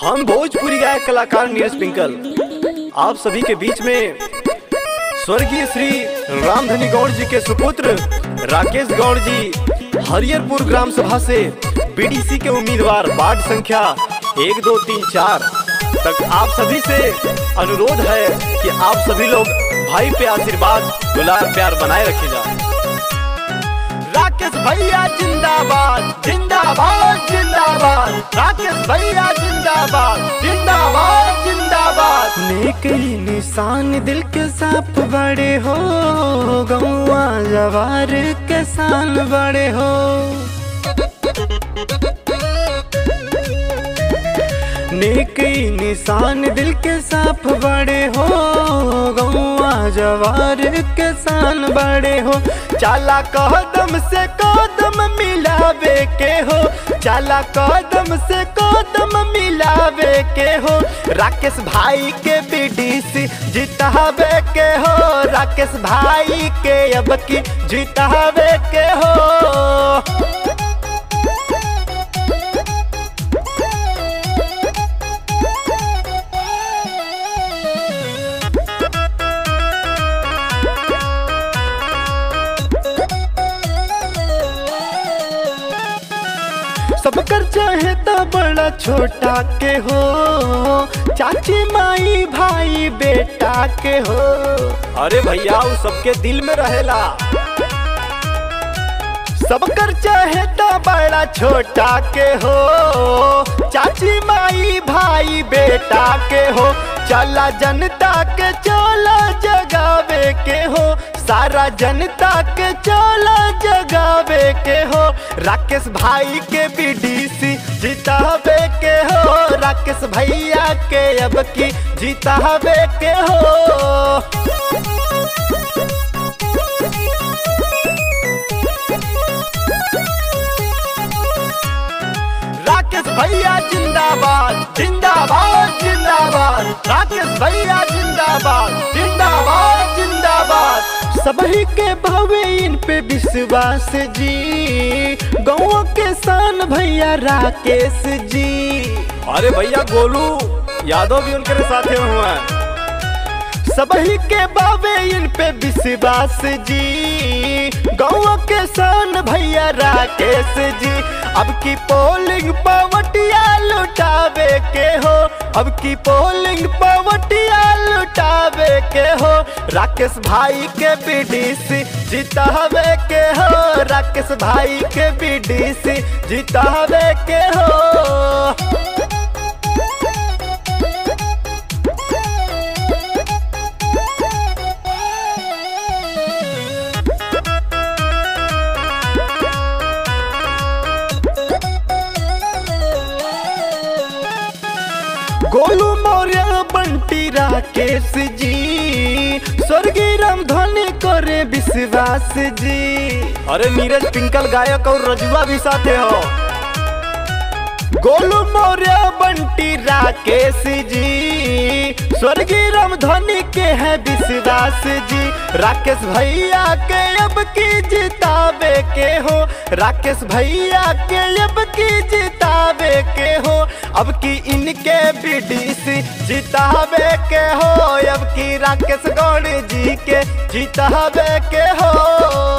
हम भोजपुरी गायक कलाकार नीरज पिंकल। आप सभी के बीच में स्वर्गीय श्री रामधनी गौड़ जी के सुपुत्र राकेश गौड़ जी हरियरपुर ग्राम सभा से बीडीसी के उम्मीदवार, वार्ड संख्या एक, दो, तीन, चार तक आप सभी से अनुरोध है कि आप सभी लोग भाई पे आशीर्वाद दुलार प्यार बनाए रखिएगा राकेश भैया जिंदाबाद जिंदाबाद। जिंदाबाद। राकेश भैया जिंदाबाद। जिंदाबाद जिंदाबाद। नेक निशान दिल के साफ़ बड़े हो गौआ जवार के साल बड़े हो। नेक ही निशान दिल के साफ़ बड़े हो गौआ जवार के शान बड़े हो। चाला कदम से कदम मिलावे के हो, चाला कदम से कदम मिलावे के हो। राकेश भाई के बीडीसी जितावे के हो, राकेश भाई के अब की जितावे के हो। सबकर चाहे तो बड़ा छोटा के हो। चाची माई भाई बेटा के हो। अरे भैया वो सबके दिल में रहेला। सबकर चाहे तो बड़ा छोटा के हो। चाची माई भाई बेटा के हो। चला जनता के चला सारा जनता के चला जगावे के हो, राकेश भाई के बीडीसी जितावे के हो, राकेश भैया के अब की जितावे के हो। राकेश भैया जिंदाबाद जिंदाबाद जिंदाबाद। राकेश भैया जिंदाबाद जिंदाबाद। जिंदाबाद सभी के भवे इन पे विश्वास जी। गाँव के सान भैया राकेश जी। अरे भैया, गोलू, यादव भी उनके साथ हुआ है सभी के बाबे इन पे विश्वास जी। गाँव के सान भैया राकेश जी, अब की पोलिंग पवटिया लुटावे के हो। अब की पोलिंग पवटिया लुटावे के हो। राकेश भाई के बीडीसी जितावे के हो। राकेश भाई के बीडीसी जितावे के हो। गोलू मौर्य बंटी राकेश जी। स्वर्गीय रामधनी करे विश्वास जी। अरे नीरज पिंकल गायक और रजुआ भी साथे हो। गोलू मौर्य बंटी राकेश जी। स्वर्गीय रामधनी के है विश्वास जी। राकेश भैया के अब की जितावे के हो। राकेश भैया के अब की अब की इनके बीडीसी जितावे के हो, अब की राकेश गौड़ी जी के जीतावे के हो।